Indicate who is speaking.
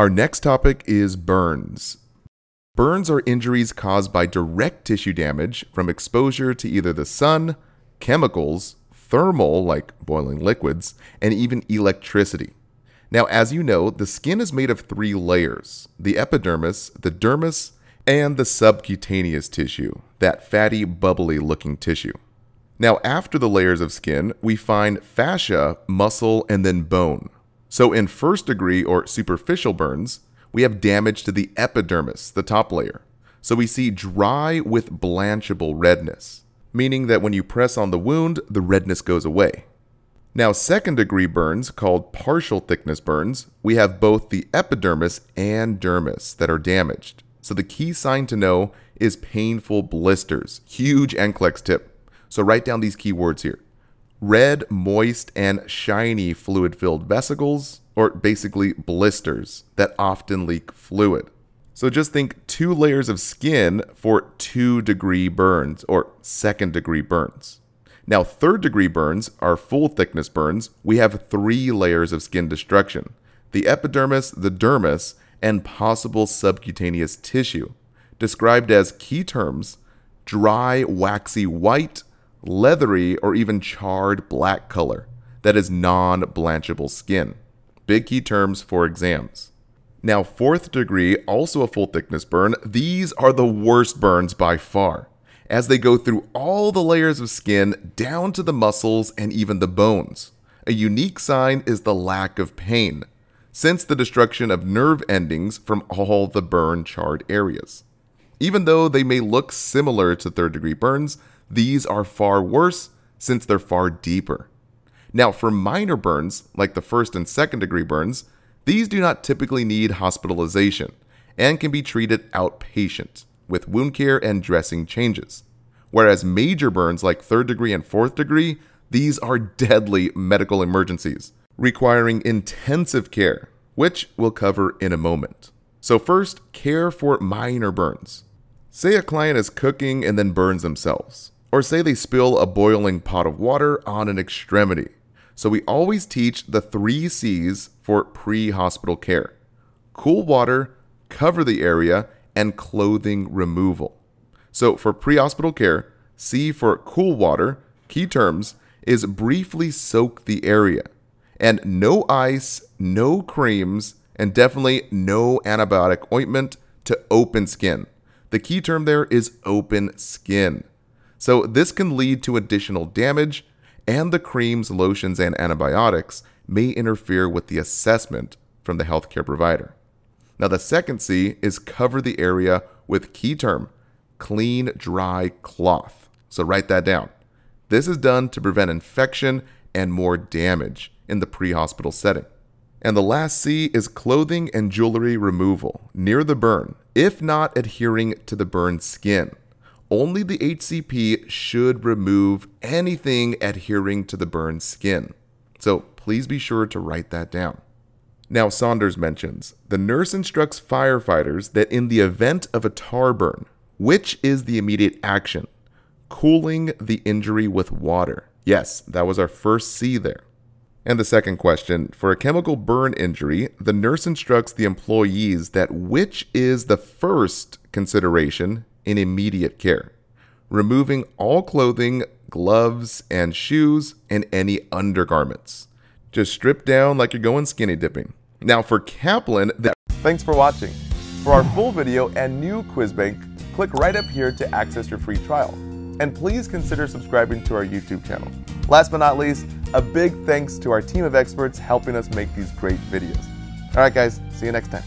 Speaker 1: Our next topic is burns. Burns are injuries caused by direct tissue damage from exposure to either the sun, chemicals, thermal, like boiling liquids, and even electricity. Now, as you know, the skin is made of three layers the epidermis, the dermis, and the subcutaneous tissue, that fatty, bubbly looking tissue. Now, after the layers of skin, we find fascia, muscle, and then bone. So, in first degree or superficial burns, we have damage to the epidermis, the top layer. So, we see dry with blanchable redness, meaning that when you press on the wound, the redness goes away. Now, second degree burns, called partial thickness burns, we have both the epidermis and dermis that are damaged. So, the key sign to know is painful blisters, huge NCLEX tip. So, write down these keywords here red, moist, and shiny fluid filled vesicles, or basically blisters that often leak fluid. So, just think two layers of skin for two degree burns or second degree burns. Now, third degree burns are full thickness burns. We have three layers of skin destruction the epidermis, the dermis, and possible subcutaneous tissue, described as key terms dry, waxy white, leathery, or even charred black color that is non blanchable skin. Big key terms for exams. Now, fourth degree, also a full thickness burn, these are the worst burns by far as they go through all the layers of skin down to the muscles and even the bones. A unique sign is the lack of pain, since the destruction of nerve endings from all the burn charred areas. Even though they may look similar to third degree burns, these are far worse since they're far deeper. Now, for minor burns, like the first and second degree burns, these do not typically need hospitalization and can be treated outpatient with wound care and dressing changes. Whereas major burns like third degree and fourth degree, these are deadly medical emergencies, requiring intensive care, which we'll cover in a moment. So, first, care for minor burns. Say a client is cooking and then burns themselves, or say they spill a boiling pot of water on an extremity. So, we always teach the three C's for pre hospital care cool water, cover the area, and clothing removal. So for pre hospital care, C for cool water, key terms, is briefly soak the area. And no ice, no creams, and definitely no antibiotic ointment to open skin. The key term there is open skin. So this can lead to additional damage, and the creams, lotions, and antibiotics may interfere with the assessment from the healthcare provider. Now, the second C is cover the area with key term clean, dry cloth. So write that down. This is done to prevent infection and more damage in the pre hospital setting. And the last C is clothing and jewelry removal near the burn, if not adhering to the burned skin. Only the HCP should remove anything adhering to the burned skin. So please be sure to write that down. Now, Saunders mentions the nurse instructs firefighters that in the event of a tar burn, which is the immediate action? Cooling the injury with water. Yes, that was our first C there. And the second question for a chemical burn injury, the nurse instructs the employees that which is the first consideration in immediate care, removing all clothing, gloves, and shoes, and any undergarments. Just strip down like you're going skinny dipping. Now for Kaplan, that
Speaker 2: Thanks for watching. For our full video and new quiz bank, click right up here to access your free trial. And please consider subscribing to our YouTube channel. Last but not least, a big thanks to our team of experts helping us make these great videos. All right, guys, see you next time.